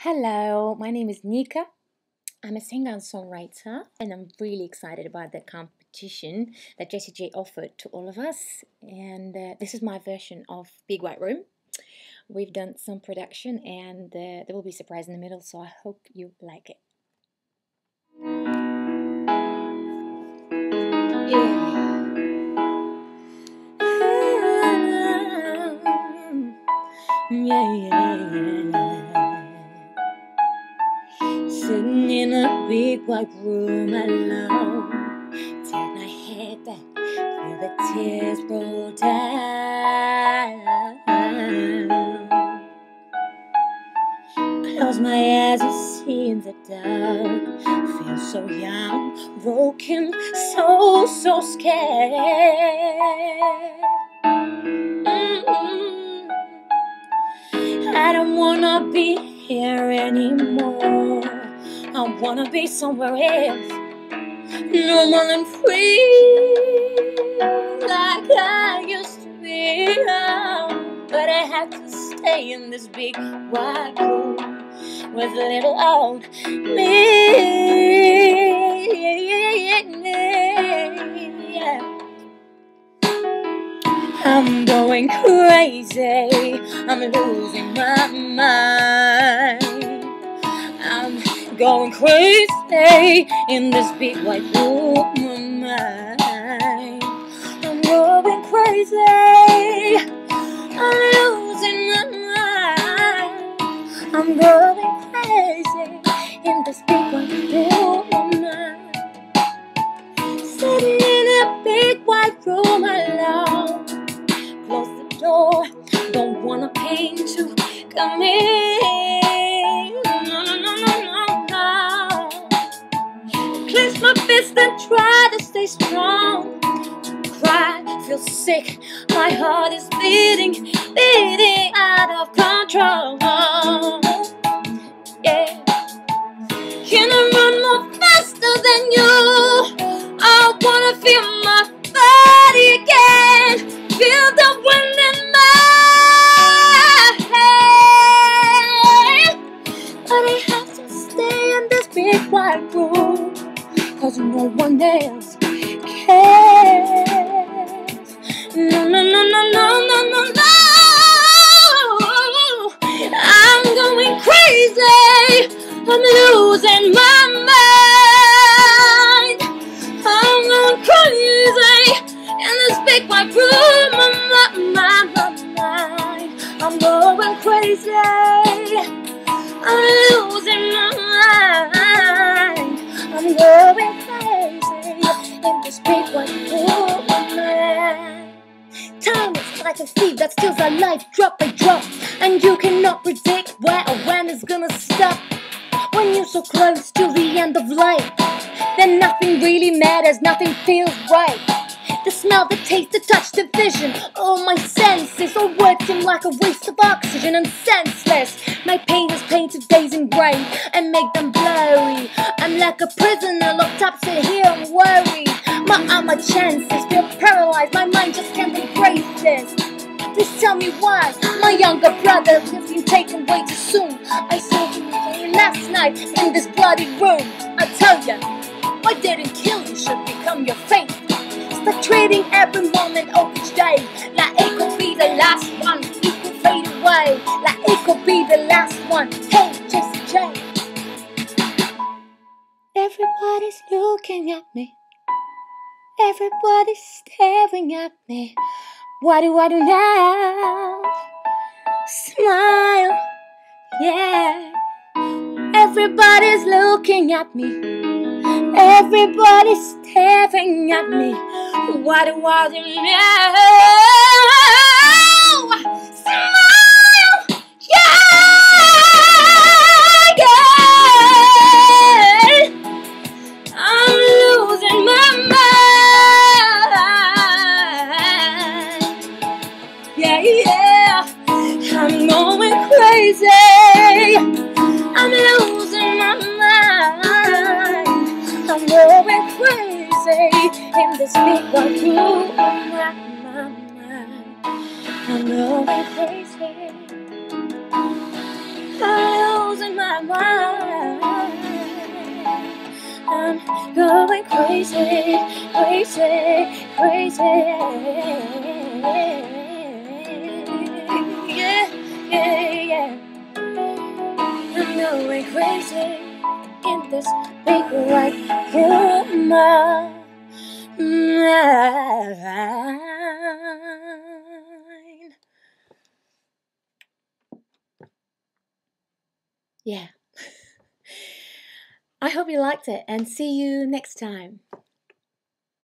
Hello, my name is Nika. I'm a singer and songwriter, and I'm really excited about the competition that Jessie J offered to all of us. And uh, this is my version of Big White Room. We've done some production, and uh, there will be a surprise in the middle, so I hope you like it. In a big white room alone, tilt my head back, feel the tears roll down. Close my eyes and see in the dark. Feel so young, broken, so so scared. Mm-mm. I don't wanna be here anymore. I wanna be somewhere else. No more than free like I used to be. But I have to stay in this big white room with little old me. I'm going crazy. I'm losing my mind. Going crazy in this big white room of. I'm going crazy. I'm losing my mind. I'm going crazy in this big white room of. Sitting in a big white room alone close the door. Don't want a pain to come in. And try to stay strong. To Cry, feel sick. My heart is beating, beating out of control. Yeah. Can I run more faster than you? I wanna feel my body again. Feel the wind in my hair. But I have to stay in this big white room. Cause no one else cares. No, no, no, no, no, no, no, no. I'm going crazy. I'm losing my mind. I'm going crazy in this big white room of my, my, my mind. I'm going crazy. I'm losing my. I'm crazy in this big white mine. Time is like a thief that steals our life drop by drop, and you cannot predict where or when it's gonna stop. When you're so close to the end of life, then nothing really matters, nothing feels right. The smell, the taste, the touch, the vision, all my senses all working like a waste of oxygen. I'm senseless. My pain is painted days in grey and make them blurry. I'm like a prisoner locked up, sit here and worried. My my chances feel paralyzed. My mind just can't embrace this. Please tell me why my younger brother has been taken way too soon. I saw him last night in this bloody room. I tell ya, what didn't kill you should become your fate. Start trading every moment of each day. Like it could be the last one. It could fade away. Like it could be the last one. Hey, Jessie J. Everybody's looking at me. Everybody's staring at me. What do I do now? Smile, yeah. Everybody's looking at me. Everybody's staring at me. What do I do? Smile, yeah, yeah. I'm losing my mind. Yeah, yeah. I'm going crazy. I'm losing in this big white room. My, my, my. I'm going crazy. I'm losing my mind. I'm going crazy, crazy, crazy. Yeah, yeah, yeah. I'm going crazy in this big white room. Mine. Yeah. I hope you liked it and see you next time.